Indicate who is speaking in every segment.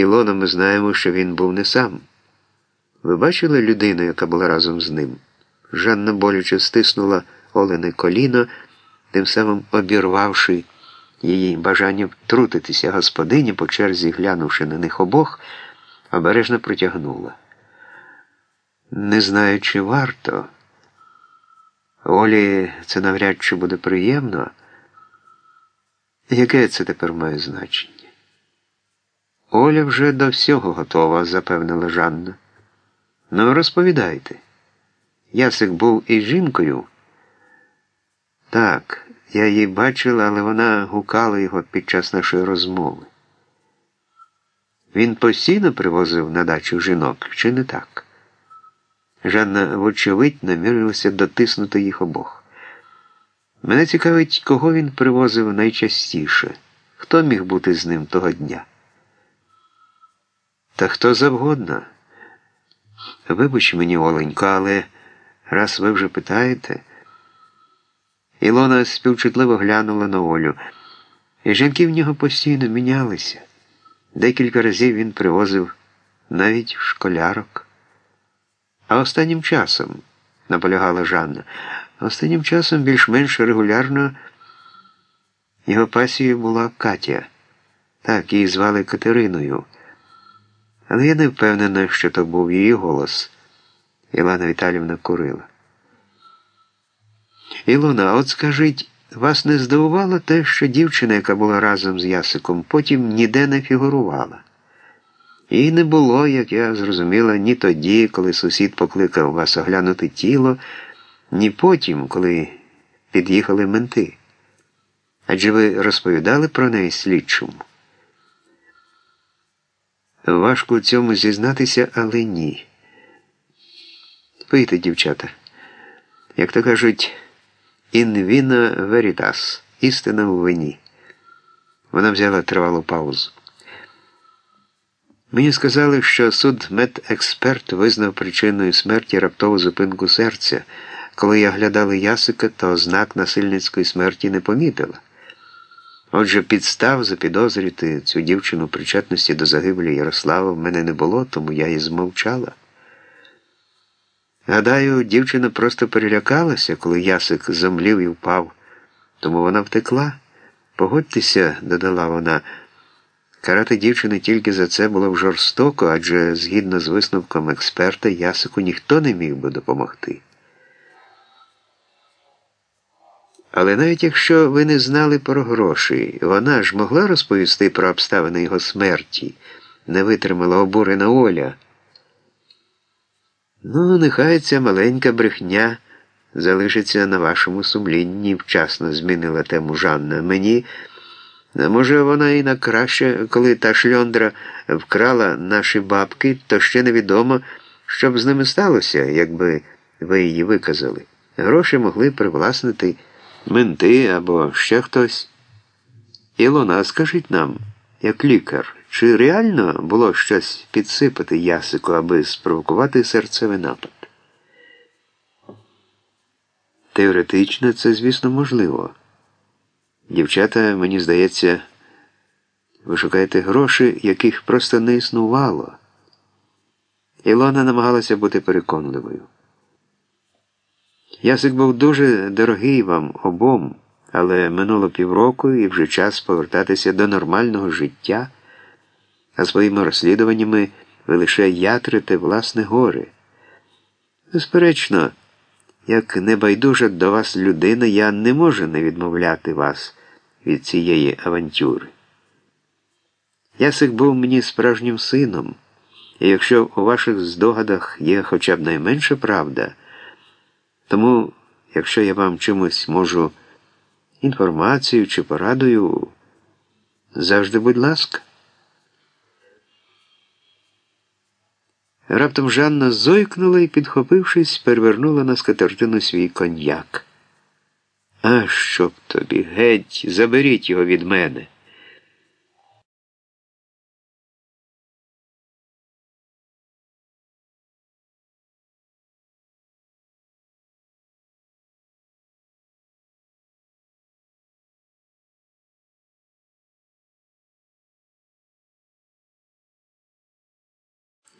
Speaker 1: Ілона ми знаємо, що він був не сам. Ви бачили людину, яка була разом з ним? Жанна боляче стиснула Олене коліно, тим самим обірвавши її бажання втрутитися господині, по черзі глянувши на них обох, обережно протягнула. Не знаю, чи варто. Олі це навряд чи буде приємно. Яке це тепер має значення? Оля вже до всього готова, запевнила Жанна. Ну, розповідайте. Ясик був із жінкою. Так, я її бачила, але вона гукала його під час нашої розмови. Він постійно привозив на дачу жінок, чи не так? Жанна, вочевидь, намірилася дотиснути їх обох. Мене цікавить, кого він привозив найчастіше, хто міг бути з ним того дня. Та хто завгодно. Вибач мені, Оленько, але раз ви вже питаєте. Ілона співчутливо глянула на Олю. І жінки в нього постійно мінялися. Декілька разів він привозив навіть школярок. А останнім часом, наполягала Жанна, останнім часом більш-менш регулярно його пасією була Катя. Так, її звали Катериною. Але я не впевнена, що то був її голос. Ілана Віталівна курила. Ілона, от скажіть, вас не здивувало те, що дівчина, яка була разом з Ясиком, потім ніде не фігурувала? І не було, як я зрозуміла, ні тоді, коли сусід покликав вас оглянути тіло, ні потім, коли під'їхали менти. Адже ви розповідали про неї слідчому? Важко у цьому зізнатися, але ні. Пийте, дівчата. Як то кажуть, vino veritas, істина в вині. Вона взяла тривалу паузу. Мені сказали, що суд медексперт визнав причиною смерті раптову зупинку серця. Коли я глядала ясика, то ознак насильницької смерті не помітила. Отже, підстав запідозрити цю дівчину причетності до загибелі Ярослава в мене не було, тому я і змовчала. Гадаю, дівчина просто перелякалася, коли ясик зомлів і впав, тому вона втекла. Погодьтеся, додала вона. Карати дівчини тільки за це було б жорстоко, адже згідно з висновком експерта, ясику ніхто не міг би допомогти. Але навіть якщо ви не знали про гроші, вона ж могла розповісти про обставини його смерті, не витримала обурена Оля. Ну, нехай ця маленька брехня залишиться на вашому сумлінні, вчасно змінила тему Жанна. Мені, може, вона і на краще, коли та шльондра вкрала наші бабки, то ще невідомо, що б з ними сталося, якби ви її виказали. Гроші могли привласнити менти або ще хтось. Ілона, скажіть нам, як лікар, чи реально було щось підсипати ясику, аби спровокувати серцевий напад? Теоретично це, звісно, можливо. Дівчата, мені здається, ви шукаєте гроші, яких просто не існувало. Ілона намагалася бути переконливою. Ясик був дуже дорогий вам обом, але минуло півроку і вже час повертатися до нормального життя, а своїми розслідуваннями ви лише ятрите власне горе. Безперечно, як небайдужа до вас людина, я не можу не відмовляти вас від цієї авантюри. Ясик був мені справжнім сином, і якщо у ваших здогадах є хоча б найменша правда, тому, якщо я вам чимось можу інформацію чи порадою, завжди, будь ласка. Раптом Жанна зойкнула і, підхопившись, перевернула на скатертину свій коньяк. А щоб тобі, геть, заберіть його від мене.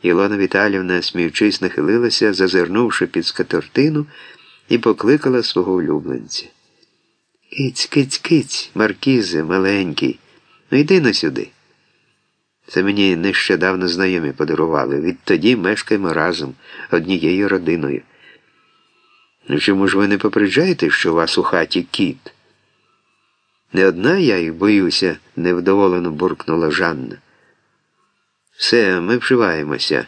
Speaker 1: Ілона Віталівна, сміючись, нахилилася, зазирнувши під скатертину, і покликала свого улюбленця. Киць, киць, киць, Маркізе, маленький, ну йди на сюди. Це мені нещодавно знайомі подарували. Відтоді мешкаємо разом, однією родиною. Ну чому ж ви не попереджаєте, що у вас у хаті кіт? Не одна я їх боюся, невдоволено буркнула Жанна. Все, ми вживаємося.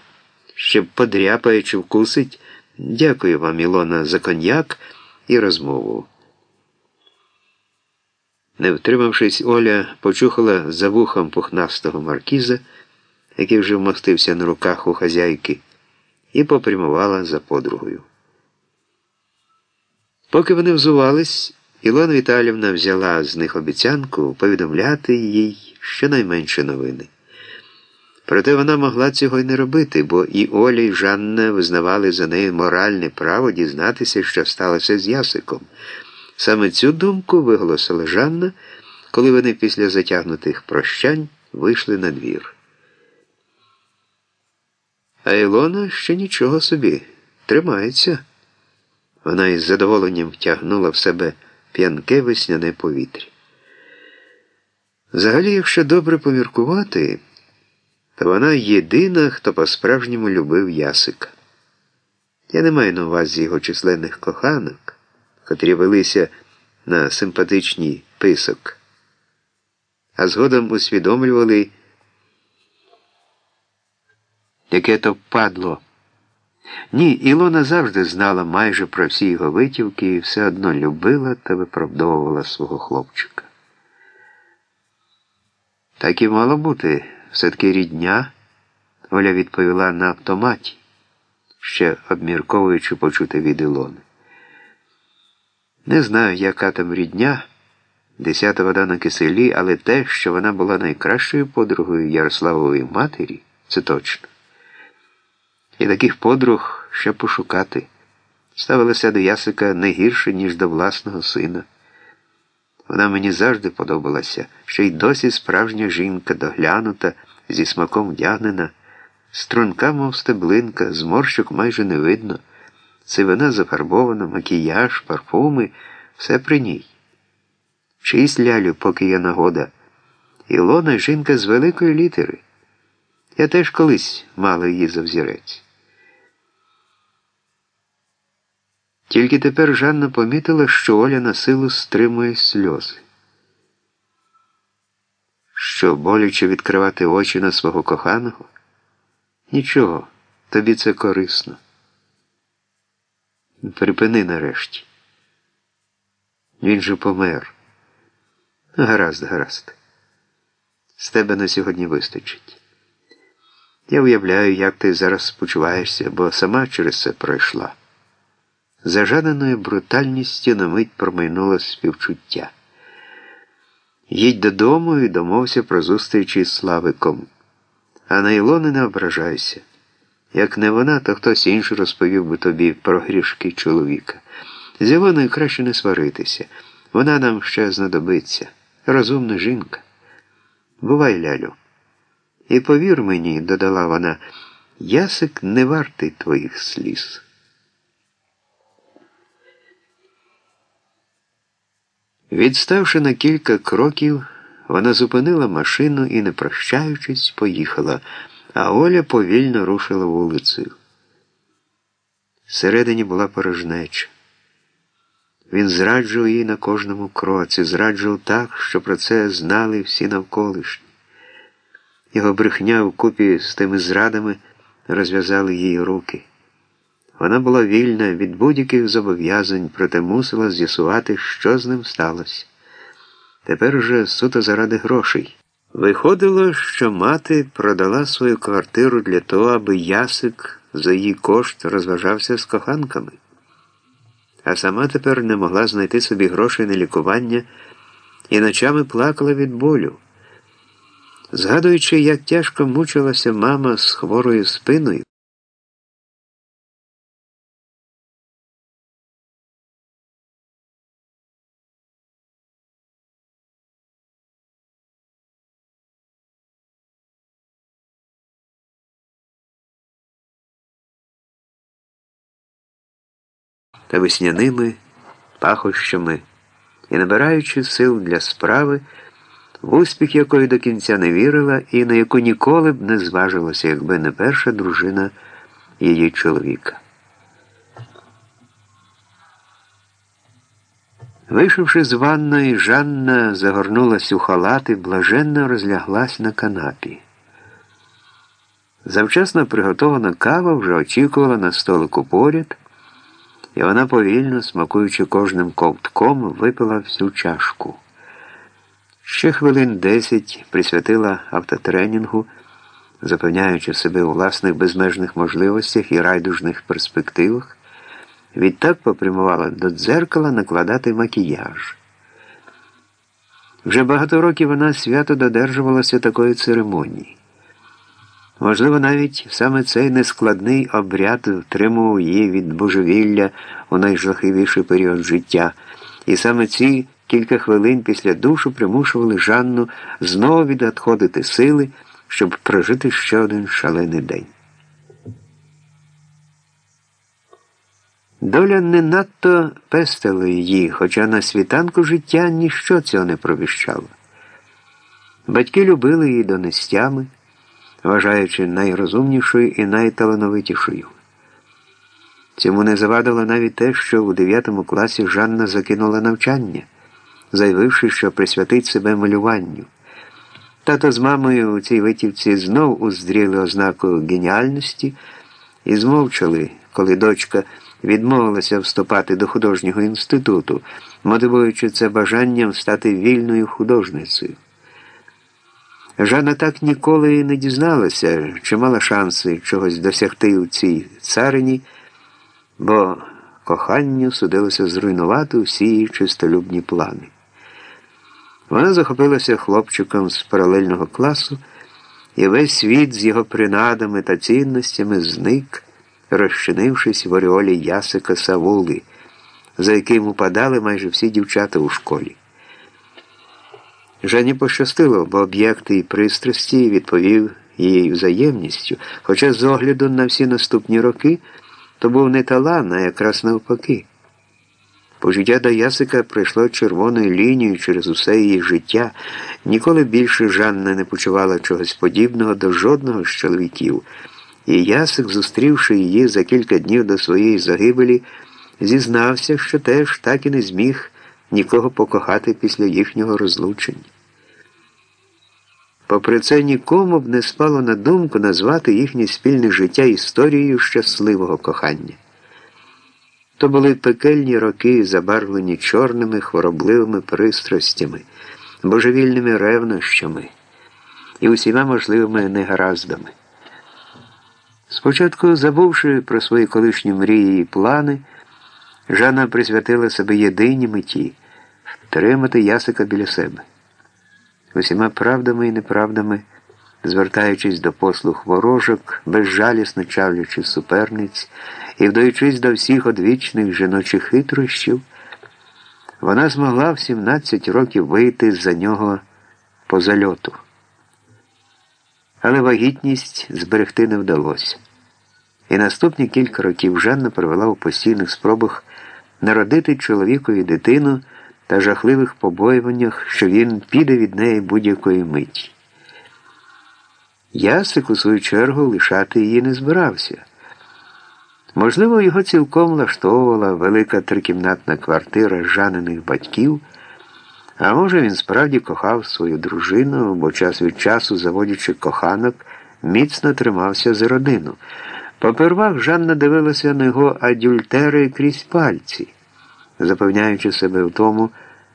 Speaker 1: Щоб подряпає чи вкусить. Дякую вам, Ілона, за коньяк і розмову. Не втримавшись, Оля почухала за вухом пухнастого маркіза, який вже вмостився на руках у хазяйки, і попрямувала за подругою. Поки вони взувались, Ілона Віталівна взяла з них обіцянку повідомляти їй щонайменше новини. Проте вона могла цього й не робити, бо і Оля, і Жанна визнавали за нею моральне право дізнатися, що сталося з Ясиком. Саме цю думку виголосила Жанна, коли вони після затягнутих прощань вийшли на двір. А Ілона ще нічого собі тримається. Вона із задоволенням втягнула в себе п'янке весняне повітря. Взагалі, якщо добре поміркувати, то вона єдина, хто по-справжньому любив Ясика. Я не маю на увазі його численних коханок, котрі велися на симпатичній писок, а згодом усвідомлювали, яке то падло. Ні, Ілона завжди знала майже про всі його витівки і все одно любила та виправдовувала свого хлопчика. Так і мало бути, все-таки рідня, Оля відповіла на автоматі, ще обмірковуючи почути від Ілони. Не знаю, яка там рідня, десята вода на киселі, але те, що вона була найкращою подругою Ярославової матері, це точно. І таких подруг ще пошукати. Ставилася до Ясика не гірше, ніж до власного сина. Вона мені завжди подобалася, що й досі справжня жінка доглянута, зі смаком вдягнена, струнка, мов стеблинка, зморщок майже не видно, сивина зафарбована, макіяж, парфуми, все при ній. Чись лялю, поки є нагода. Ілона жінка з великої літери. Я теж колись мала її за взірець. Тільки тепер Жанна помітила, що Оля на силу стримує сльози. Що боляче відкривати очі на свого коханого? Нічого, тобі це корисно. Припини нарешті. Він же помер. Гаразд, гаразд. З тебе на сьогодні вистачить. Я уявляю, як ти зараз почуваєшся, бо сама через це пройшла. За жаданою брутальністю на мить промайнуло співчуття. Їдь додому і домовся про зустрічі із Славиком. А на Ілони не ображайся. Як не вона, то хтось інший розповів би тобі про грішки чоловіка. З Ілоною краще не сваритися. Вона нам ще знадобиться. Розумна жінка. Бувай, лялю. І повір мені, додала вона, ясик не вартий твоїх сліз. Відставши на кілька кроків, вона зупинила машину і, не прощаючись, поїхала, а Оля повільно рушила вулицею. Всередині була порожнеча. Він зраджував її на кожному кроці, зраджував так, що про це знали всі навколишні. Його брехня вкупі з тими зрадами розв'язали її руки. Вона була вільна від будь-яких зобов'язань, проте мусила з'ясувати, що з ним сталося. Тепер уже суто заради грошей. Виходило, що мати продала свою квартиру для того, аби ясик за її кошт розважався з коханками, а сама тепер не могла знайти собі грошей на лікування і ночами плакала від болю. Згадуючи, як тяжко мучилася мама з хворою спиною. Та весняними пахощами і набираючи сил для справи, в успіх якої до кінця не вірила і на яку ніколи б не зважилася, якби не перша дружина її чоловіка. Вийшовши з ванної, Жанна загорнулась у халат і блаженно розляглась на канапі. Завчасно приготована кава вже очікувала на столику поряд, і вона повільно, смакуючи кожним ковтком, випила всю чашку. Ще хвилин десять присвятила автотренінгу, запевняючи себе у власних безмежних можливостях і райдужних перспективах. Відтак попрямувала до дзеркала накладати макіяж. Вже багато років вона свято додержувалася такої церемонії. Можливо, навіть саме цей нескладний обряд втримував її від божевілля у найжахливіший період життя, і саме ці кілька хвилин після душу примушували Жанну знову відходити сили, щоб прожити ще один шалений день. Доля не надто пестила її, хоча на світанку життя ніщо цього не провіщало. Батьки любили її донестями, вважаючи найрозумнішою і найталановитішою. Цьому не завадило навіть те, що у 9 класі Жанна закинула навчання, заявивши, що присвятить себе малюванню. Тато з мамою у цій витівці знов уздріли ознаку геніальності і змовчали, коли дочка відмовилася вступати до художнього інституту, мотивуючи це бажанням стати вільною художницею. Жанна так ніколи і не дізналася, чи мала шанси чогось досягти у цій царині, бо коханню судилося зруйнувати усі її чистолюбні плани. Вона захопилася хлопчиком з паралельного класу, і весь світ з його принадами та цінностями зник розчинившись в ореолі ясика Савули, за яким упадали майже всі дівчата у школі. Жені пощастило, бо об'єкт і пристрасті відповів її взаємністю, хоча з огляду на всі наступні роки то був не талант, а якраз навпаки. Пожиття до Ясика пройшло червоною лінією через усе її життя. Ніколи більше Жанна не почувала чогось подібного до жодного з чоловіків. І Ясик, зустрівши її за кілька днів до своєї загибелі, зізнався, що теж так і не зміг нікого покохати після їхнього розлучення. Попри це, нікому б не спало на думку назвати їхнє спільне життя історією щасливого кохання. То були пекельні роки, забарвлені чорними хворобливими пристрастями, божевільними ревнощами і усіма можливими негараздами. Спочатку, забувши про свої колишні мрії і плани, Жанна присвятила себе єдиній меті втримати ясика біля себе. Усіма правдами і неправдами, звертаючись до послуг ворожок, безжалісно чавлячи суперниць і вдаючись до всіх одвічних жіночих хитрощів, вона змогла в 17 років вийти за нього по зальоту але вагітність зберегти не вдалося. І наступні кілька років Жанна провела у постійних спробах народити чоловікові дитину та жахливих побоюваннях, що він піде від неї будь-якої миті. Ясик, у свою чергу, лишати її не збирався. Можливо, його цілком влаштовувала велика трикімнатна квартира жанених батьків. А може, він справді кохав свою дружину, бо час від часу, заводячи коханок, міцно тримався за родину. Попервах Жанна дивилася на його адюльтери крізь пальці, запевняючи себе в тому,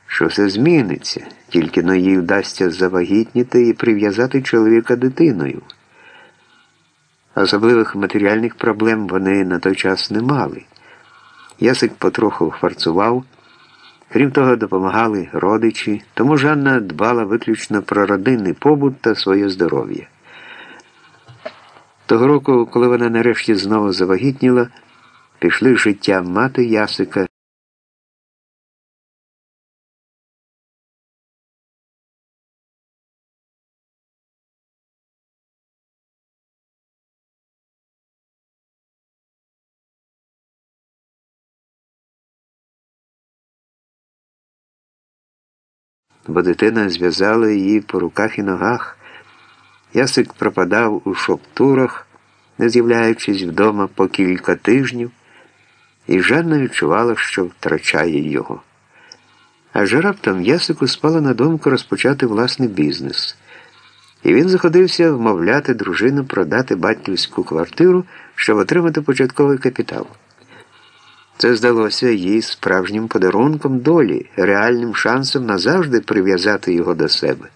Speaker 1: що все зміниться, тільки но їй вдасться завагітніти і прив'язати чоловіка дитиною. Особливих матеріальних проблем вони на той час не мали. Ясик потроху фарцував. Крім того, допомагали родичі, тому Жанна дбала виключно про родинний побут та своє здоров'я. Того року, коли вона нарешті знову завагітніла, пішли життя мати Ясика. Бо дитина зв'язала її по руках і ногах. Ясик пропадав у шоптурах, не з'являючись вдома по кілька тижнів, і Жанна відчувала, що втрачає його. Аж раптом Ясику спала на думку розпочати власний бізнес. І він заходився вмовляти дружину продати батьківську квартиру, щоб отримати початковий капітал. Це здалося їй справжнім подарунком долі, реальним шансом назавжди прив'язати його до себе.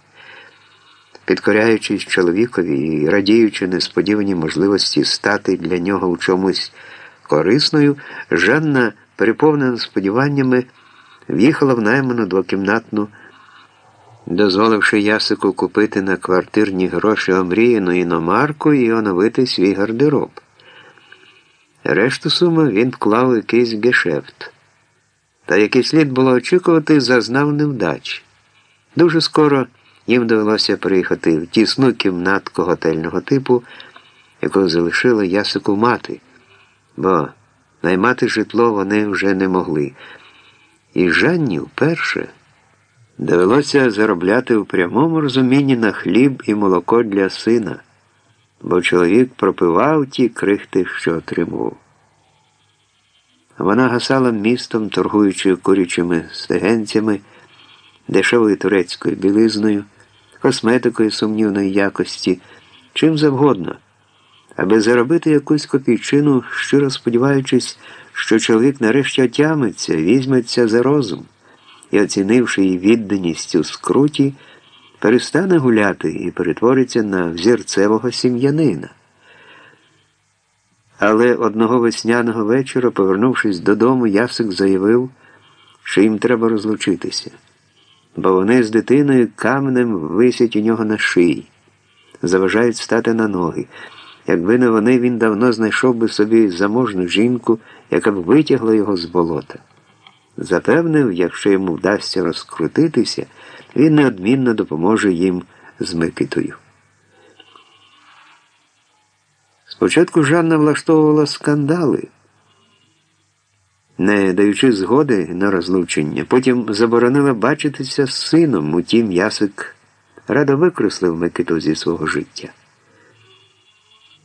Speaker 1: Підкоряючись чоловікові і радіючи несподіваній можливості стати для нього у чомусь корисною, Жанна, переповнена сподіваннями, в'їхала в найману двокімнатну, дозволивши Ясику купити на квартирні гроші омріяну іномарку і оновити свій гардероб. Решту суми він вклав у якийсь гешефт. Та який слід було очікувати, зазнав невдач. Дуже скоро їм довелося приїхати в тісну кімнатку готельного типу, яку залишила Ясику мати, бо наймати житло вони вже не могли. І Жанні вперше довелося заробляти в прямому розумінні на хліб і молоко для сина, бо чоловік пропивав ті крихти, що отримував. Вона гасала містом, торгуючи курячими стегенцями, дешевою турецькою білизною, косметикою сумнівної якості, чим завгодно, аби заробити якусь копійчину, щиро сподіваючись, що чоловік нарешті отямиться, візьметься за розум і, оцінивши її відданість у скруті, перестане гуляти і перетвориться на взірцевого сім'янина. Але одного весняного вечора, повернувшись додому, Ясик заявив, що їм треба розлучитися, бо вони з дитиною каменем висять у нього на шиї, заважають стати на ноги. Якби не вони, він давно знайшов би собі заможну жінку, яка б витягла його з болота. Запевнив, якщо йому вдасться розкрутитися, він неодмінно допоможе їм з Микитою. Спочатку Жанна влаштовувала скандали, не даючи згоди на розлучення, потім заборонила бачитися з сином, утім Ясик радо викреслив Микиту зі свого життя.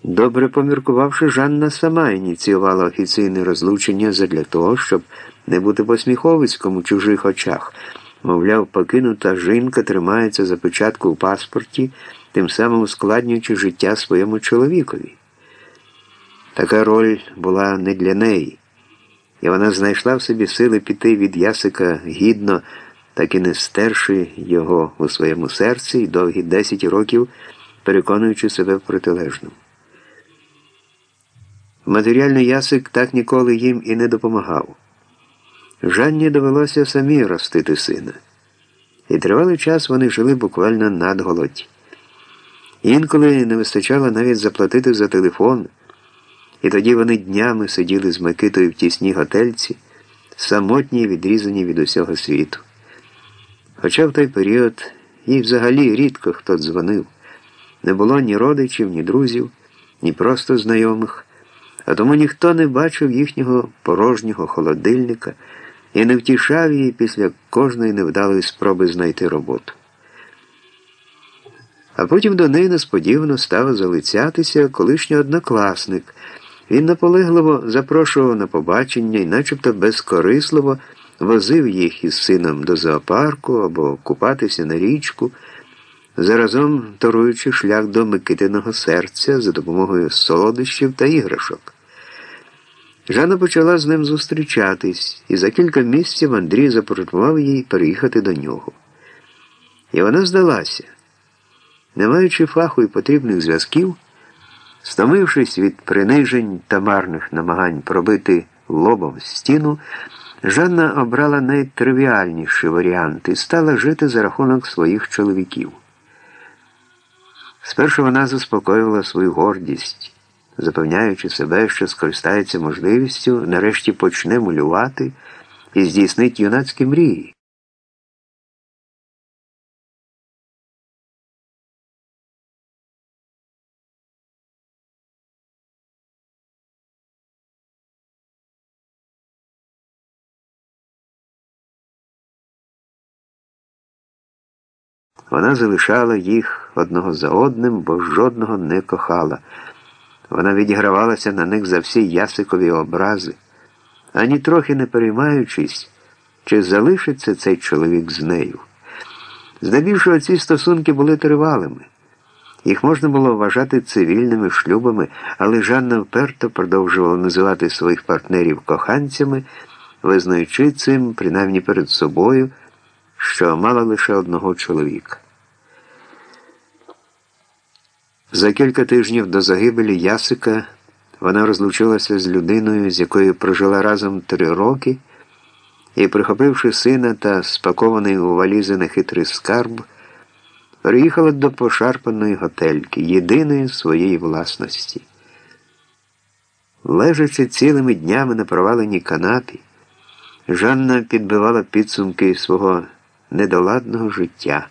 Speaker 1: Добре поміркувавши, Жанна сама ініціювала офіційне розлучення задля того, щоб не бути посміховиськом у чужих очах. Мовляв, покинута жінка тримається за печатку у паспорті, тим самим ускладнюючи життя своєму чоловікові. Така роль була не для неї, і вона знайшла в собі сили піти від Ясика гідно, так і не стерши його у своєму серці і довгі 10 років переконуючи себе в протилежному. Матеріальний ясик так ніколи їм і не допомагав. Жанні довелося самі ростити сина. І тривалий час вони жили буквально надголодь. Інколи не вистачало навіть заплатити за телефон. І тоді вони днями сиділи з Микитою в тісній готельці, самотні відрізані від усього світу. Хоча в той період їй взагалі рідко хто дзвонив. Не було ні родичів, ні друзів, ні просто знайомих, а тому ніхто не бачив їхнього порожнього холодильника і не втішав її після кожної невдалої спроби знайти роботу. А потім до неї несподівано став залицятися колишній однокласник. Він наполегливо запрошував на побачення і начебто безкорисливо возив їх із сином до зоопарку або купатися на річку, заразом торуючи шлях до Микитиного серця за допомогою солодощів та іграшок. Жанна почала з ним зустрічатись, і за кілька місяців Андрій запропонував їй переїхати до нього. І вона здалася, не маючи фаху і потрібних зв'язків. Стомившись від принижень та марних намагань пробити лобом стіну, Жанна обрала найтривіальніший варіант і стала жити за рахунок своїх чоловіків. Спершу вона заспокоювала свою гордість, запевняючи себе, що скористається можливістю, нарешті почне малювати і здійснить юнацькі мрії. Вона залишала їх одного за одним, бо жодного не кохала. Вона відігравалася на них за всі ясикові образи, ані трохи не переймаючись, чи залишиться цей чоловік з нею. Здебільшого ці стосунки були тривалими. Їх можна було вважати цивільними шлюбами, але Жанна вперто продовжувала називати своїх партнерів коханцями, визнаючи цим, принаймні перед собою, що мала лише одного чоловіка. За кілька тижнів до загибелі Ясика вона розлучилася з людиною, з якою прожила разом три роки, і, прихопивши сина та спакований у валізи нехитрий скарб, переїхала до пошарпаної готельки, єдиної своєї власності. Лежачи цілими днями на проваленій канапі, Жанна підбивала підсумки свого недоладного життя.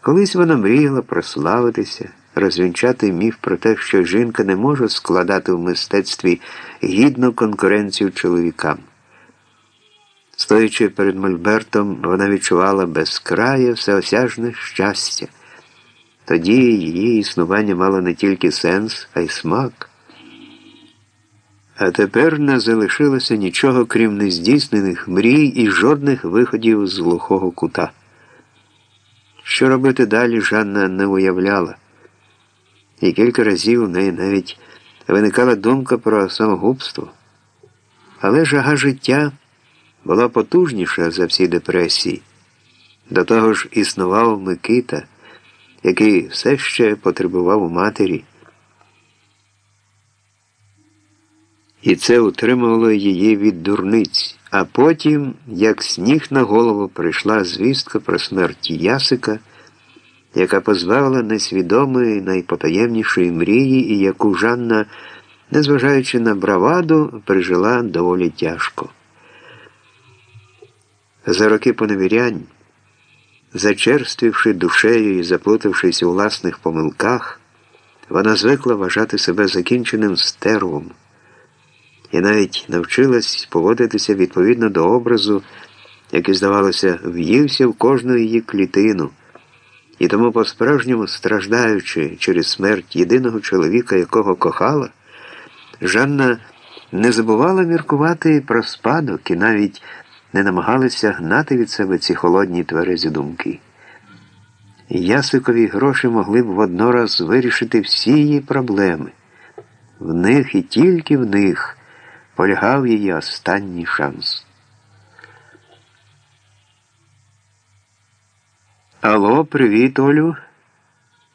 Speaker 1: Колись вона мріяла прославитися, розвінчати міф про те, що жінка не може складати в мистецтві гідну конкуренцію чоловікам. Стоячи перед Мольбертом, вона відчувала безкрає всеосяжне щастя. Тоді її існування мало не тільки сенс, а й смак. А тепер не залишилося нічого, крім нездійснених мрій і жодних виходів з глухого кута. Що робити далі, Жанна не уявляла, і кілька разів у неї навіть виникала думка про самогубство. Але жага життя була потужніша за всі депресії. До того ж існував Микита, який все ще потребував у матері. І це утримувало її від дурниць. А потім, як сніг на голову, прийшла звістка про смерть Ясика, яка позбавила несвідомої найпотаємнішої мрії, і яку Жанна, незважаючи на браваду, пережила доволі тяжко. За роки поневірянь, зачерствівши душею і заплутавшись у власних помилках, вона звикла вважати себе закінченим стервом і навіть навчилась поводитися відповідно до образу, який, здавалося, в'ївся в кожну її клітину, і тому, по-справжньому страждаючи через смерть єдиного чоловіка, якого кохала, Жанна не забувала міркувати про спадок і навіть не намагалася гнати від себе ці холодні тверезі думки. Ясикові гроші могли б воднораз вирішити всі її проблеми. В них і тільки в них полягав її останній шанс. Алло, привіт, Олю.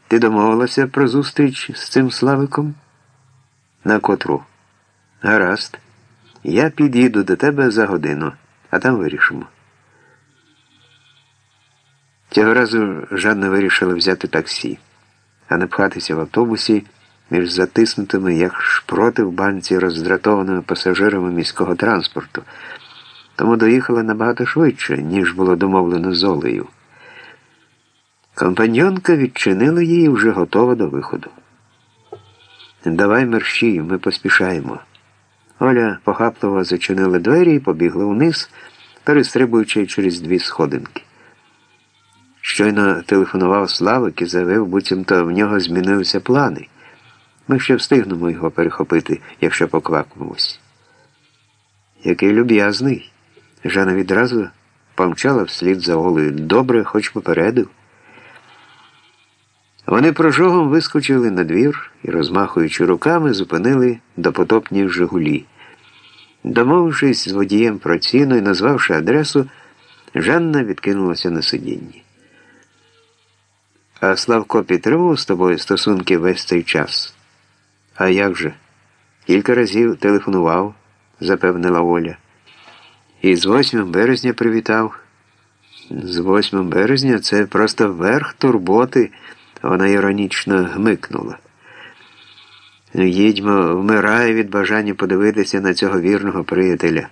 Speaker 1: Ти домовилася про зустріч з цим Славиком? На котру? Гаразд. Я під'їду до тебе за годину а там вирішимо. Цього разу Жанна вирішила взяти таксі, а не пхатися в автобусі між затиснутими, як шпроти в банці роздратованими пасажирами міського транспорту, тому доїхала набагато швидше, ніж було домовлено з Олею. Компаньонка відчинила її вже готова до виходу. Давай мерщій, ми поспішаємо. Оля похапливо зачинила двері і побігла вниз, перестрибуючи через дві сходинки. Щойно телефонував Славик і заявив, буцімто в нього змінилися плани. Ми ще встигнемо його перехопити, якщо поквапимось. Який люб'язний. Жана відразу помчала вслід за Олею. Добре, хоч попередив. Вони прожогом вискочили на двір і, розмахуючи руками, зупинили допотопні Жигулі. Домовившись з водієм про ціну і назвавши адресу, Жанна відкинулася на сидінні. А Славко підтримував з тобою стосунки весь цей час. А як же? Кілька разів телефонував, запевнила Оля. І з 8 березня привітав. З 8 березня це просто верх турботи, вона іронічно гмикнула. Їдьмо вмирає від бажання подивитися на цього вірного приятеля.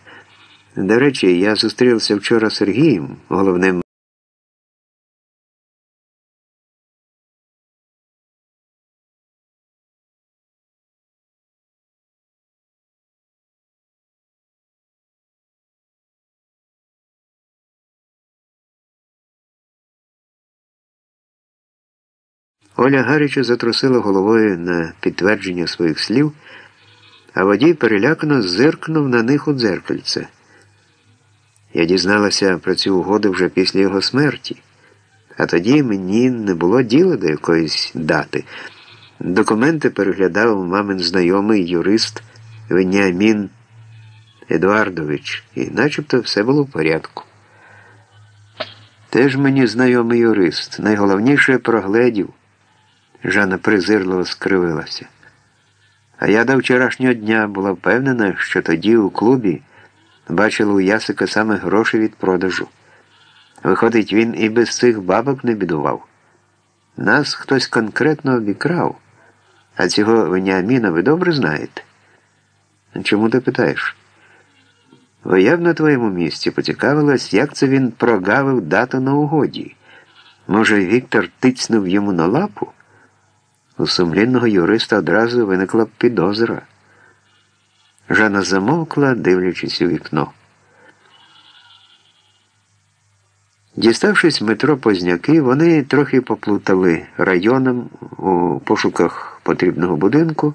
Speaker 1: До речі, я зустрівся вчора з Сергієм, головним. Оля гаряче затрусила головою на підтвердження своїх слів, а водій перелякано зиркнув на них у дзеркальце. Я дізналася про цю угоду вже після його смерті, а тоді мені не було діла до якоїсь дати. Документи переглядав мамин знайомий юрист Веніамін Едуардович, і начебто все було в порядку. Теж мені знайомий юрист, найголовніше прогледів. Жанна презирливо скривилася. А я до вчорашнього дня була впевнена, що тоді у клубі бачила у Ясика саме гроші від продажу. Виходить, він і без цих бабок не бідував. Нас хтось конкретно обікрав, а цього Веніаміна ви добре знаєте. Чому ти питаєш? Бо я б на твоєму місці поцікавилась, як це він прогавив дату на угоді. Може, Віктор тицнув йому на лапу? У сумлінного юриста одразу виникла підозра. Жанна замовкла, дивлячись у вікно. Діставшись в метро Позняки, вони трохи поплутали районом у пошуках потрібного будинку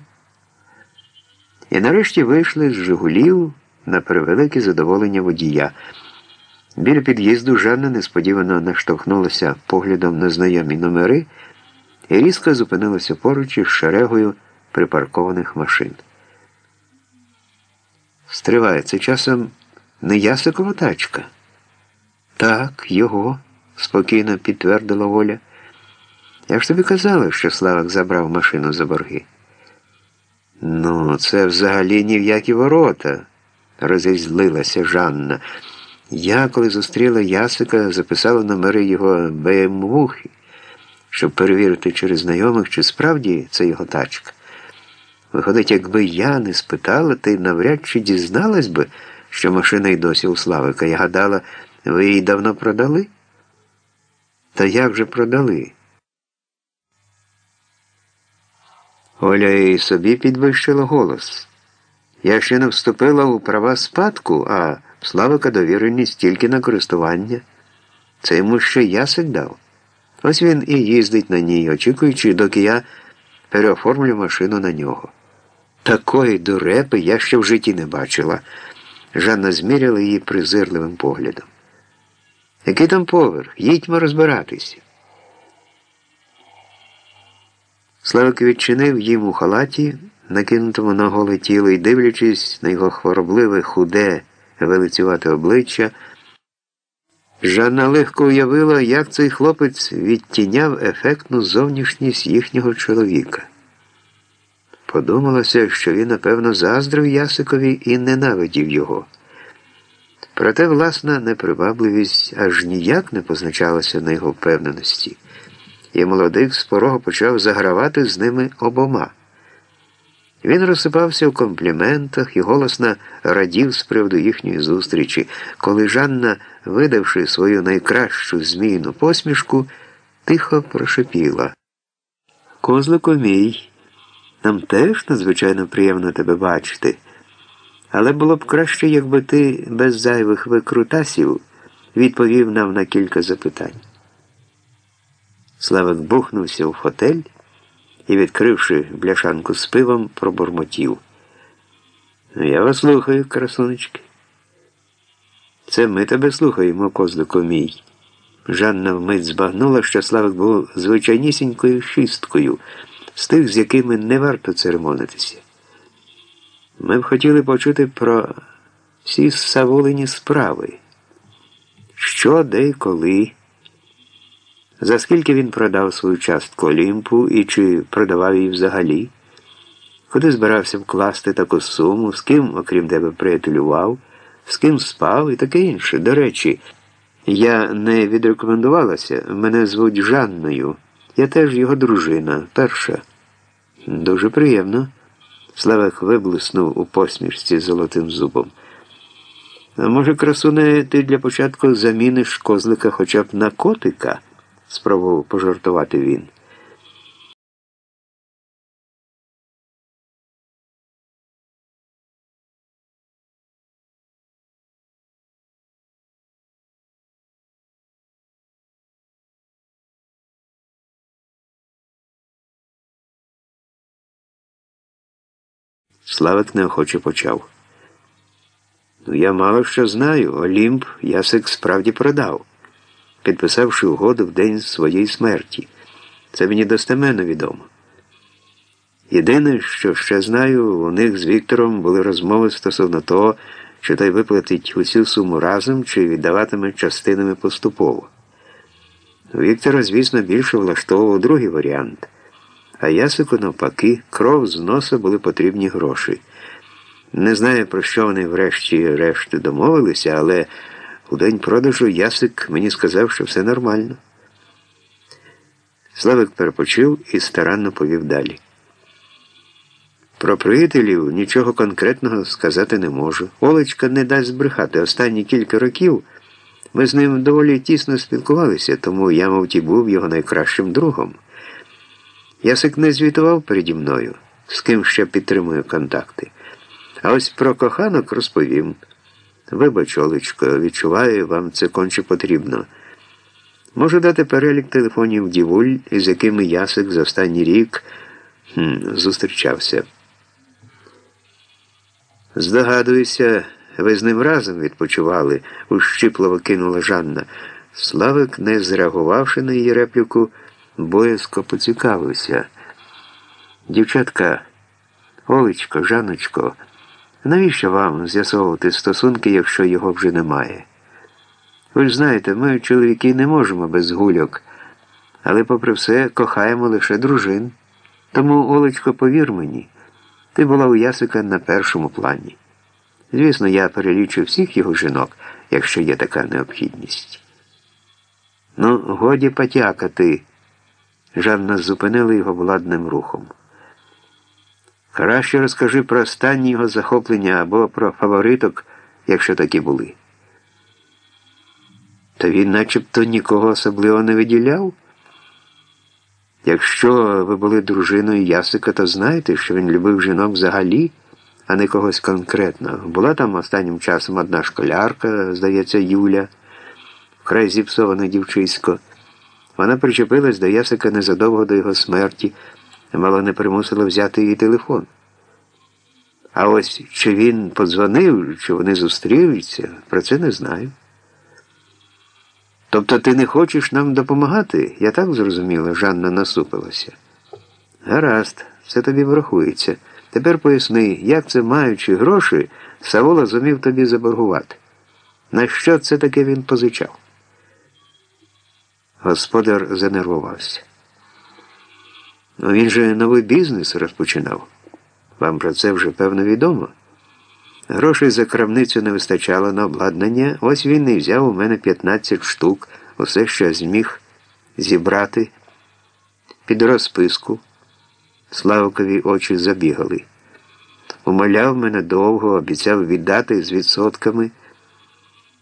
Speaker 1: і нарешті вийшли з Жигулів на превелике задоволення водія. Біля під'їзду Жанна несподівано наштовхнулася поглядом на знайомі номери і різко зупинилася поруч із шерегою припаркованих машин. Стриває, це часом не ясикова тачка. Так, його, спокійно підтвердила Оля. Я ж тобі казала, що Славик забрав машину за борги. Ну, це взагалі ні в які ворота, розізлилася Жанна. Я, коли зустріла Ясика, записала номери його БМВухи, щоб перевірити через знайомих, чи справді це його тачка. Виходить, якби я не спитала, ти навряд чи дізналась би, що машина й досі у Славика. Я гадала, ви її давно продали? Та як же продали? Оля і собі підвищила голос. Я ще не вступила у права спадку, а Славика довіреність тільки на користування. Це йому ще ясик дав. Ось він і їздить на ній, очікуючи, доки я переоформлю машину на нього. Такої дурепи я ще в житті не бачила. Жанна зміряла її презирливим поглядом. Який там поверх? Їдьмо розбиратися. Славик відчинив їм у халаті, накинутому на голе тіло і, дивлячись на його хворобливе, худе, велицювате обличчя, Жанна легко уявила, як цей хлопець відтіняв ефектну зовнішність їхнього чоловіка. Подумалося, що він, напевно, заздрив Ясикові і ненавидів його. Проте власна непривабливість аж ніяк не позначалася на його впевненості, і молодик з порога почав загравати з ними обома. Він розсипався в компліментах і голосно радів з приводу їхньої зустрічі, коли Жанна, видавши свою найкращу змійну посмішку, тихо прошепіла. Козлико мій, нам теж надзвичайно приємно тебе бачити. Але було б краще, якби ти без зайвих викрутасів відповів нам на кілька запитань. Славик бухнувся в фотель і, відкривши бляшанку з пивом, пробурмотів. «Ну, я вас слухаю, красунечки. Це ми тебе слухаємо, козлику мій. Жанна вмить збагнула, що Славик був звичайнісінькою шісткою, з тих, з якими не варто церемонитися. Ми б хотіли почути про всі Савулині справи. Що, де і коли, за скільки він продав свою частку Олімпу і чи продавав її взагалі, куди збирався вкласти таку суму, з ким, окрім тебе, приятелював, з ким спав і таке інше. До речі, я не відрекомендувалася, мене звуть Жанною. Я теж його дружина, перша. Дуже приємно. Славик виблиснув у посмішці золотим зубом. Може, красуне, ти для початку заміниш козлика хоча б на котика? спробував пожартувати він. Славик неохоче почав. Ну, я мало що знаю, Олімп ясик справді продав підписавши угоду в день своєї смерті. Це мені достеменно відомо. Єдине, що ще знаю, у них з Віктором були розмови стосовно того, чи той виплатить усю суму разом, чи віддаватиме частинами поступово. Віктора, звісно, більше влаштовував другий варіант. А Ясику, навпаки, кров з носа були потрібні гроші. Не знаю, про що вони врешті-решт домовилися, але у день продажу Ясик мені сказав, що все нормально. Славик перепочив і старанно повів далі. Про приятелів нічого конкретного сказати не можу. Олечка не дасть збрехати. Останні кілька років ми з ним доволі тісно спілкувалися, тому я, мовті, був його найкращим другом. Ясик не звітував переді мною, з ким ще підтримую контакти. А ось про коханок розповім. Вибач, Олечко, відчуваю, вам це конче потрібно. Можу дати перелік телефонів дівуль, із якими Ясик за останній рік хм, зустрічався. Здогадуюся, ви з ним разом відпочивали, ущипливо кинула Жанна. Славик, не зреагувавши на її репліку, боязко поцікавився. Дівчатка, Олечко, Жанночко, навіщо вам з'ясовувати стосунки, якщо його вже немає? Ви ж знаєте, ми, чоловіки, не можемо без гульок, але, попри все, кохаємо лише дружин. Тому, Олечко, повір мені, ти була у Ясика на першому плані. Звісно, я перелічу всіх його жінок, якщо є така необхідність. Ну, годі потякати. Жанна зупинила його владним рухом. Краще розкажи про останні його захоплення або про фавориток, якщо такі були. Та він начебто нікого особливо не виділяв. Якщо ви були дружиною Ясика, то знаєте, що він любив жінок взагалі, а не когось конкретного. Була там останнім часом одна школярка, здається, Юля, вкрай зіпсоване дівчисько. Вона причепилась до Ясика незадовго до його смерті, мало не примусила взяти її телефон. А ось чи він подзвонив, чи вони зустрілися, про це не знаю. Тобто ти не хочеш нам допомагати? Я так зрозуміла, Жанна насупилася. Гаразд, це тобі врахується. Тепер поясни, як це, маючи гроші, Савола зумів тобі заборгувати. На що це таке він позичав? Господар занервувався. Ну, він же новий бізнес розпочинав. Вам про це вже певно відомо. Грошей за крамницю не вистачало на обладнання, ось він і взяв у мене 15 штук, усе, що зміг зібрати під розписку. Славкові очі забігали. Умоляв мене довго, обіцяв віддати з відсотками.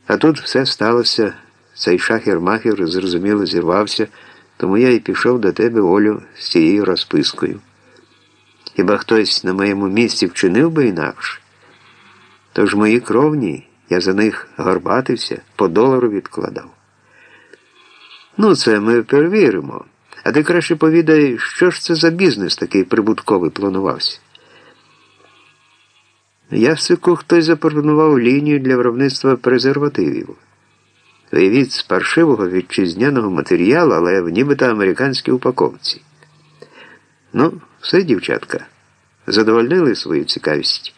Speaker 1: А тут все сталося, цей шахер-махер, зрозуміло, зірвався, тому я і пішов до тебе, Олю, з цією розпискою. Хіба хтось на моєму місці вчинив би інакше? Тож мої кровні, я за них горбатився, по долару відкладав. Ну, це ми перевіримо. А ти краще повідай, що ж це за бізнес такий прибутковий планувався. Ясику хтось запропонував лінію для виробництва презервативів. Виявіть з паршивого вітчизняного матеріалу, але в нібито американській упаковці. Ну, все, дівчатка, задовольнили свою цікавість.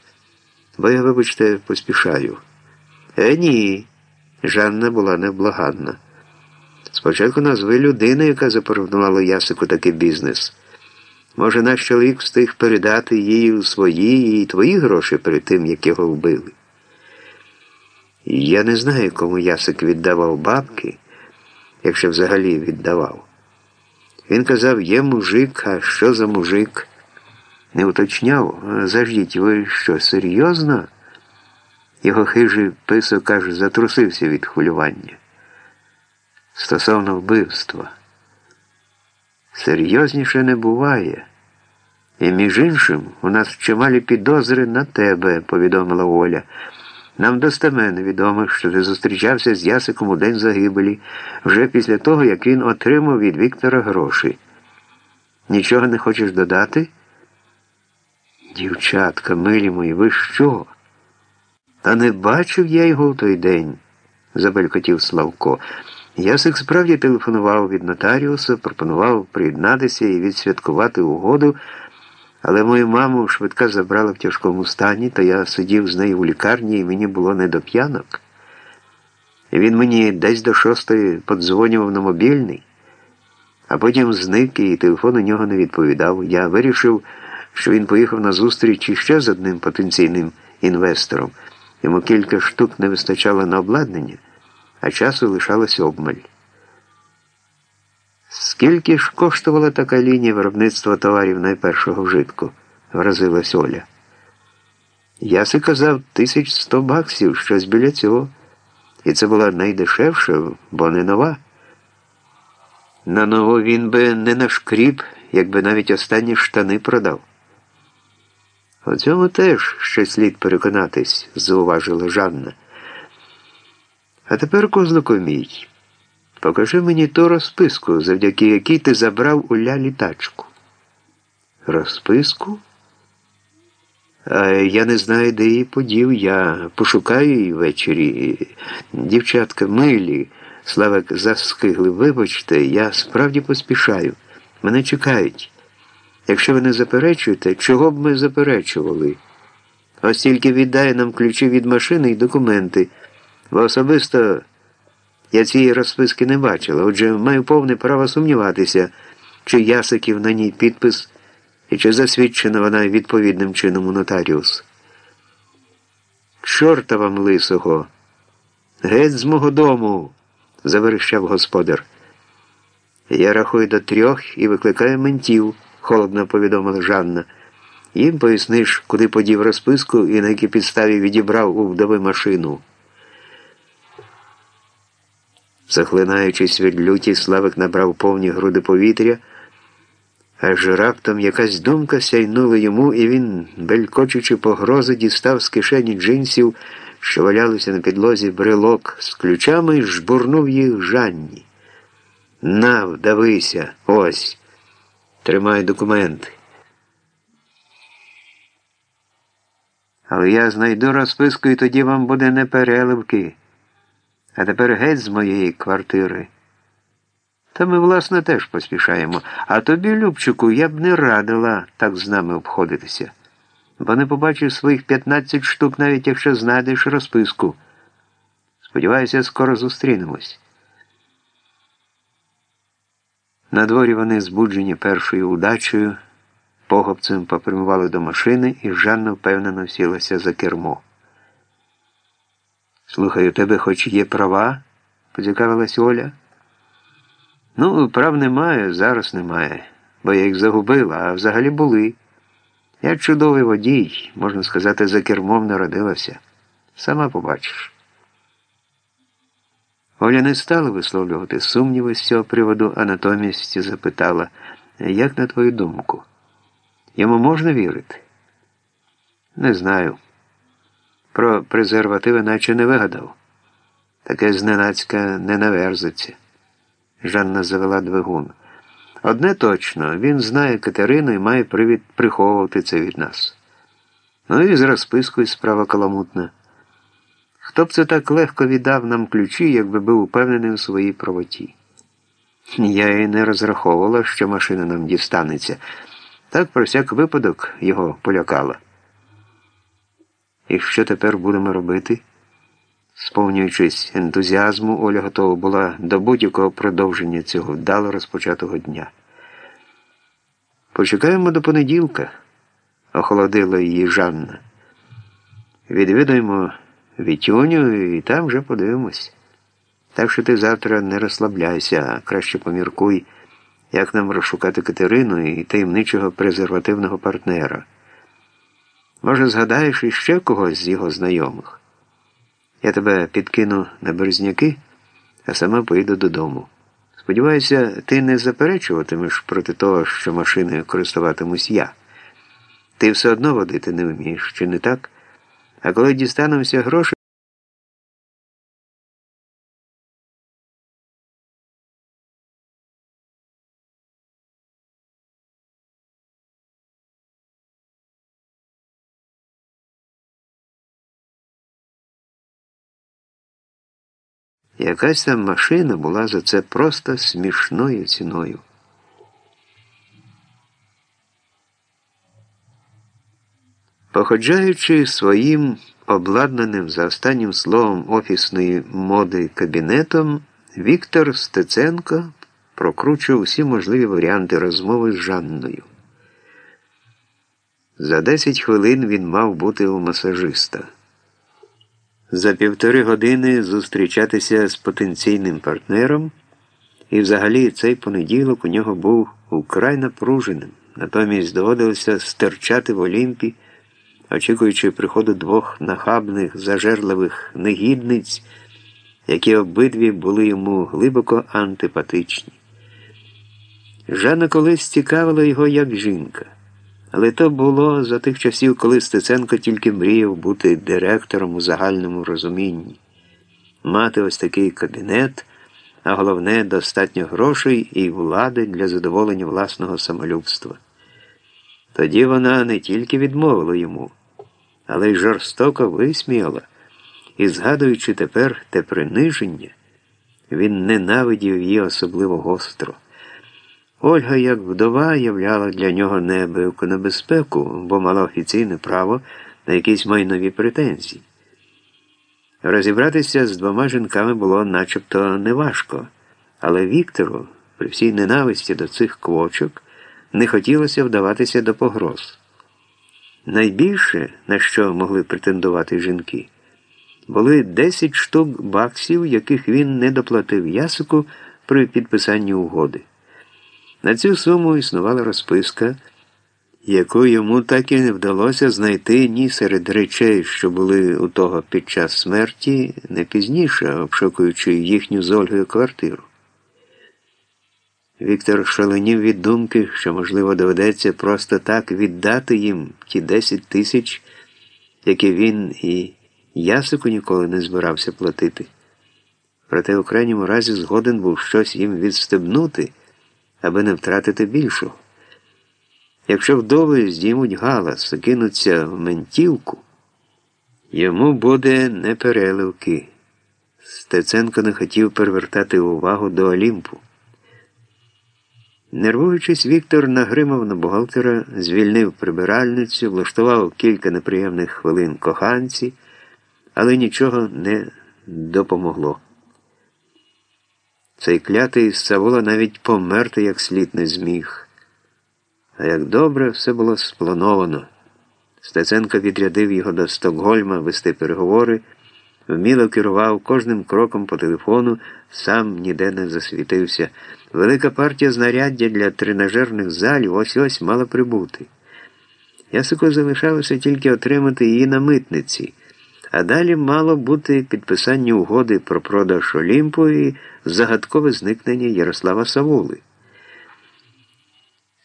Speaker 1: Бо я, вибачте, поспішаю. Е, ні. Жанна була невблаганна. Спочатку назви людину, яка запропонувала Ясику такий бізнес. Може, наш чоловік встиг передати їй свої і твої гроші перед тим, як його вбили. Я не знаю, кому Ясик віддавав бабки, якщо взагалі віддавав. Він казав, є мужик, а що за мужик? Не уточняв, заждіть, ви що, серйозно? Його хижий писок аж затрусився від хвилювання. Стосовно вбивства. Серйозніше не буває. І між іншим, у нас чималі підозри на тебе, повідомила Оля. Нам достеменно відомо, що ти зустрічався з Ясиком у день загибелі, вже після того, як він отримав від Віктора гроші. Нічого не хочеш додати? Дівчатка, милі мої, ви що? Та не бачив я його в той день, забелькотів Славко. Ясик справді телефонував від нотаріуса, пропонував приєднатися і відсвяткувати угоду, але мою маму швидка забрала в тяжкому стані, то я сидів з нею у лікарні і мені було не до п'янок. Він мені десь до шостої подзвонював на мобільний, а потім зник і телефон у нього не відповідав. Я вирішив, що він поїхав на зустріч іще з одним потенційним інвестором. Йому кілька штук не вистачало на обладнання, а часу лишалось обмаль. Скільки ж коштувала така лінія виробництва товарів найпершого вжитку? вразилась Оля. Я си казав тисяч сто баксів, щось біля цього. І це була найдешевша, бо не нова. На нову він би не нашкріп, якби навіть останні штани продав. У цьому теж ще слід переконатись, зауважила Жанна. А тепер, козлику мій, покажи мені ту розписку, завдяки якій ти забрав у лялі тачку. Розписку? А я не знаю, де її подів. Я пошукаю її ввечері. Дівчатка милі, Славик заскигли. Вибачте, я справді поспішаю. Мене чекають. Якщо ви не заперечуєте, чого б ми заперечували? Ось тільки віддай нам ключі від машини і документи. Бо особисто я цієї розписки не бачила, отже, маю повне право сумніватися, чи ясиків на ній підпис і чи засвідчена вона відповідним чином у нотаріус. Чорта вам лисого! Геть з мого дому, заверещав господар. Я рахую до трьох і викликаю ментів, холодно повідомила Жанна. Їм поясниш, куди подів розписку і на якій підставі відібрав у вдови машину. Захлинаючись від люті, Славик набрав повні груди повітря. Аж раптом якась думка сяйнула йому, і він, белькочучи погрози, дістав з кишені джинсів, що валялися на підлозі брелок з ключами і жбурнув їх Жанні. На, вдавися, ось, тримай документи. Але я знайду розписку, і тоді вам буде не переливки. А тепер геть з моєї квартири. Та ми, власне, теж поспішаємо. А тобі, Любчику, я б не радила так з нами обходитися. Бо не побачив своїх 15 штук, навіть якщо знайдеш розписку. Сподіваюся, скоро зустрінемось. На дворі вони, збуджені першою удачею, погобцем попрямували до машини, і Жанна впевнено сілася за кермо. Слухай, у тебе хоч є права? поцікавилась Оля. Ну, прав немає, зараз немає, бо я їх загубила, а взагалі були. Я чудовий водій, можна сказати, за кермом народилася. Сама побачиш. Оля не стала висловлювати сумніви з цього приводу, а натомість запитала, як на твою думку, йому можна вірити? Не знаю. Про презервативи наче не вигадав. Таке зненацька не наверзиться. Жанна завела двигун. Одне точно, він знає Катерину і має привід приховувати це від нас. Ну і з розпискою справа каламутна. Хто б це так легко віддав нам ключі, якби був упевнений у своїй правоті? Я і не розраховувала, що машина нам дістанеться. Так про всяк випадок його полякала. І що тепер будемо робити? Сповнюючись ентузіазму, Оля готова була до будь-якого продовження цього вдало розпочатого дня. Почекаємо до понеділка, охолодила її Жанна. Відвідаємо Вітюню і там вже подивимось. Так що ти завтра не розслабляйся, а краще поміркуй, як нам розшукати Катерину і таємничого презервативного партнера. Може, згадаєш іще когось з його знайомих? Я тебе підкину на березняки, а сама поїду додому. Сподіваюся, ти не заперечуватимеш проти того, що машиною користуватимусь я. Ти все одно водити не вмієш, чи не так? А коли дістанемося грошей, Якась там машина була за це просто смішною ціною. Походжаючи своїм обладнаним за останнім словом офісної моди кабінетом, Віктор Стеценко прокручував всі можливі варіанти розмови з Жанною. За 10 хвилин він мав бути у масажиста. За півтори години зустрічатися з потенційним партнером, і взагалі цей понеділок у нього був украй напруженим, натомість доводилося стерчати в Олімпі очікуючи приходу двох нахабних, зажерливих негідниць, які обидві були йому глибоко антипатичні. Жанна колись цікавила його як жінка, але то було за тих часів, коли Стеценко тільки мріяв бути директором у загальному розумінні, мати ось такий кабінет, а головне, достатньо грошей і влади для задоволення власного самолюбства. Тоді вона не тільки відмовила йому, але й жорстоко висміяла, і, згадуючи тепер те приниження, він ненавидів її особливо гостро. Ольга, як вдова, являла для нього неабияку небезпеку, бо мала офіційне право на якісь майнові претензії. Розібратися з двома жінками було начебто неважко, але Віктору, при всій ненависті до цих квочок, не хотілося вдаватися до погроз. Найбільше, на що могли претендувати жінки, були 10 штук баксів, яких він не доплатив ясику при підписанні угоди. На цю суму існувала розписка, яку йому так і не вдалося знайти ні серед речей, що були у того під час смерті, не пізніше, обшукуючи їхню з Ольгою квартиру. Віктор шаленів від думки, що, можливо, доведеться просто так віддати їм ті 10 тисяч, які він і ясику ніколи не збирався платити. Проте у крайньому разі згоден був щось їм відстебнути, аби не втратити більшого. Якщо вдови здіймуть галас, кинуться в ментівку, йому буде непереливки. Стеценко не хотів перевертати увагу до Олімпу. Нервуючись, Віктор нагримав на бухгалтера, звільнив прибиральницю, влаштував кілька неприємних хвилин коханці, але нічого не допомогло. Цей клятий Савола навіть померти як слід не зміг. А як добре все було сплановано. Стеценко відрядив його до Стокгольма вести переговори, вміло керував кожним кроком по телефону, сам ніде не засвітився. Велика партія знаряддя для тренажерних залів ось ось мала прибути. Ясику залишалося тільки отримати її на митниці, а далі мало бути підписання угоди про продаж Олімпу і загадкове зникнення Ярослава Савули.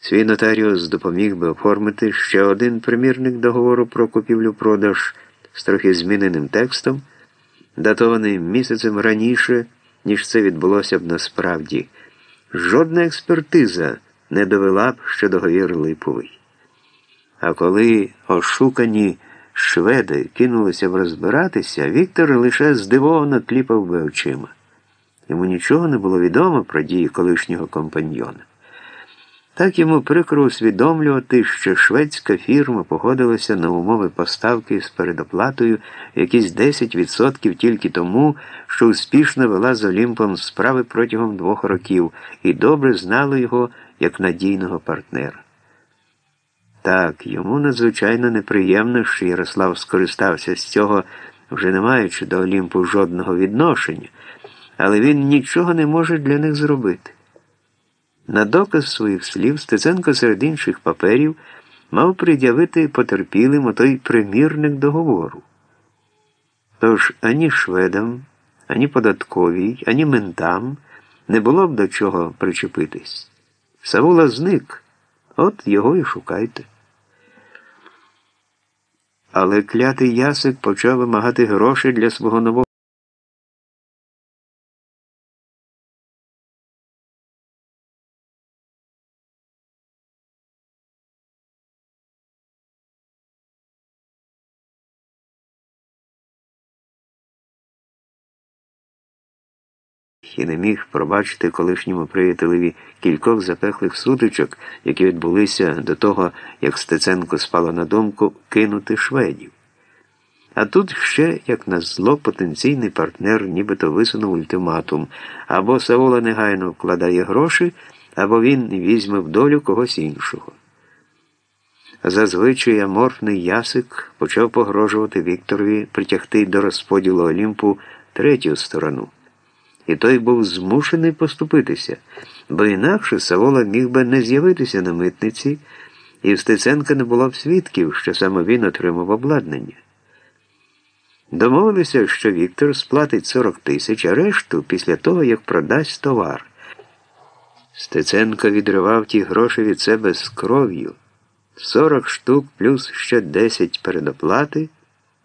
Speaker 1: Свій нотаріус допоміг би оформити ще один примірник договору про купівлю-продаж з трохи зміненим текстом, датований місяцем раніше, ніж це відбулося б насправді. Жодна експертиза не довела б, що договір липовий. А коли ошукані шведи кинулися б розбиратися, Віктор лише здивовано кліпав би очима. Йому нічого не було відомо про дії колишнього компаньйона. Так йому прикро усвідомлювати, що шведська фірма погодилася на умови поставки з передоплатою якісь 10% тільки тому, що успішно вела з Олімпом справи протягом двох років і добре знала його як надійного партнера. Так, йому надзвичайно неприємно, що Ярослав скористався з цього, вже не маючи до Олімпу жодного відношення, але він нічого не може для них зробити. На доказ своїх слів Стеценко серед інших паперів мав пред'явити потерпілим отой примірник договору. Тож ані шведам, ані податковій, ані ментам не було б до чого причепитись. Савула зник, от його і шукайте. Але клятий ясик почав вимагати гроші для свого нового. І не міг пробачити колишньому приятелеві кількох запеклих сутичок, які відбулися до того, як Стеценко спало на думку кинути шведів. А тут ще, як на зло, потенційний партнер нібито висунув ультиматум або Саула негайно вкладає гроші, або він візьме в долю когось іншого. Зазвичай аморфний ясик почав погрожувати Вікторові притягти до розподілу Олімпу третю сторону. І той був змушений поступитися, бо інакше Савола міг би не з'явитися на митниці, і в Стеценка не було б свідків, що саме він отримав обладнання. Домовилися, що Віктор сплатить 40 тисяч, а решту після того, як продасть товар. Стеценко відривав ті гроші від себе з кров'ю. 40 штук плюс ще 10 передоплати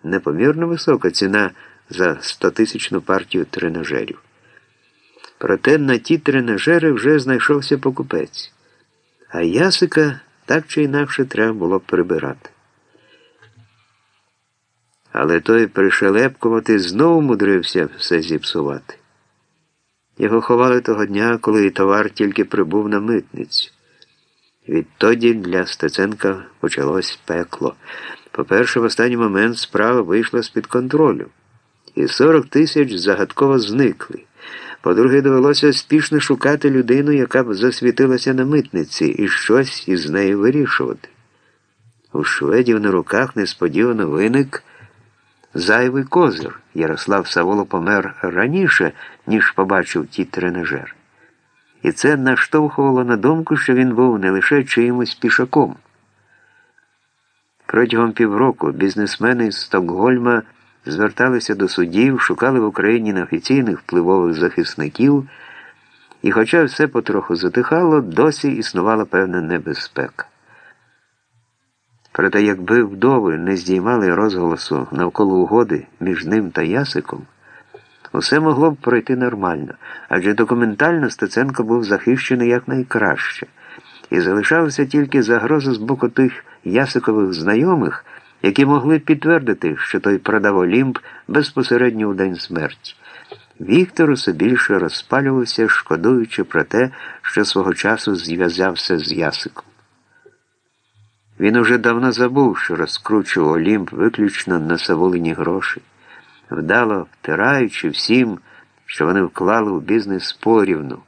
Speaker 1: непомірно висока ціна за 100-тисячну партію тренажерів. Проте на ті тренажери вже знайшовся покупець, а ясика так чи інакше треба було прибирати. Але той пришелепкувати знову мудрився все зіпсувати. Його ховали того дня, коли товар тільки прибув на митницю. Відтоді для Стеценка почалось пекло. По-перше, в останній момент справа вийшла з-під контролю, і 40 тисяч загадково зникли. По-друге, довелося спішно шукати людину, яка б засвітилася на митниці, і щось із нею вирішувати. У шведів на руках несподівано виник зайвий козир. Ярослав Саволо помер раніше, ніж побачив ті тренажер. І це наштовхувало на думку, що він був не лише чиїмось пішаком. Протягом півроку бізнесмени з Стокгольма зверталися до судів, шукали в Україні неофіційних впливових захисників, і, хоча все потроху затихало, досі існувала певна небезпека. Проте, якби вдови не здіймали розголосу навколо угоди між ним та Ясиком, усе могло б пройти нормально, адже документально Стеценко був захищений якнайкраще, і залишалася тільки загроза з боку тих ясикових знайомих, які могли підтвердити, що той продав Олімп безпосередньо у день смерті. Віктор усе більше розпалювався, шкодуючи про те, що свого часу зв'язався з Ясиком. Він уже давно забув, що розкручував Олімп виключно на Саволині гроші, вдало втираючи всім, що вони вклали у бізнес порівну.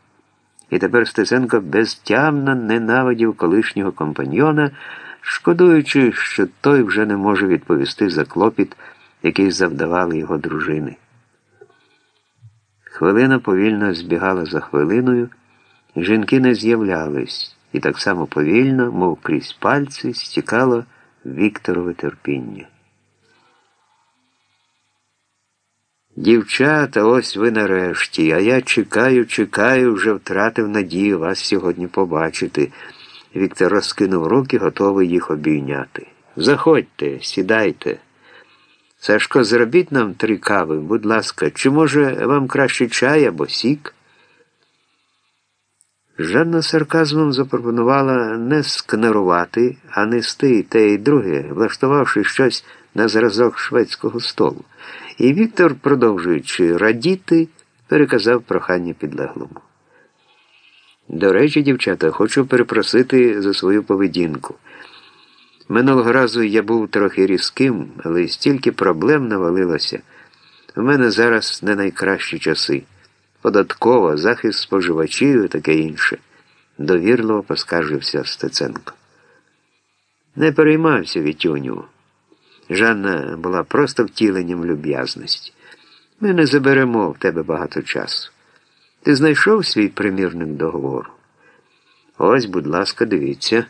Speaker 1: І тепер Стеценко безтямно ненавидів колишнього компаньйона, шкодуючи, що той вже не може відповісти за клопіт, який завдавали його дружини. Хвилина повільно збігала за хвилиною, жінки не з'являлись і так само повільно, мов крізь пальці, стікало Вікторове терпіння. Дівчата, ось ви нарешті, а я чекаю, чекаю, вже втратив надію вас сьогодні побачити. Віктор розкинув руки, готовий їх обійняти. Заходьте, сідайте. Сашко, зробіть нам три кави, будь ласка, чи, може, вам краще чай або сік? Жанна сарказмом запропонувала не скнерувати, а нести те і друге, влаштувавши щось на зразок шведського столу. І Віктор, продовжуючи радіти, переказав прохання підлеглому. До речі, дівчата, хочу перепросити за свою поведінку. Минулого разу я був трохи різким, але стільки проблем навалилося. У мене зараз не найкращі часи податкова, захист споживачів і таке інше, довірливо поскаржився Стеценко. Не переймався Вітюню. Жанна була просто втіленням люб'язності. Ми не заберемо в тебе багато часу. Ти знайшов свій примірник договору? Ось, будь ласка, дивіться.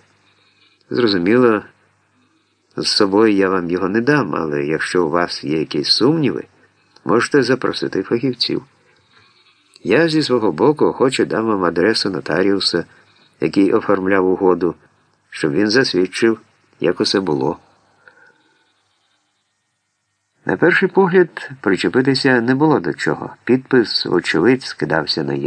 Speaker 1: Зрозуміло, з собою я вам його не дам, але якщо у вас є якісь сумніви, можете запросити фахівців. Я зі свого боку охоче дам вам адресу нотаріуса, який оформляв угоду, щоб він засвідчив, як усе було. На перший погляд, причепитися не було до чого. Підпис, очевидь, скидався на я.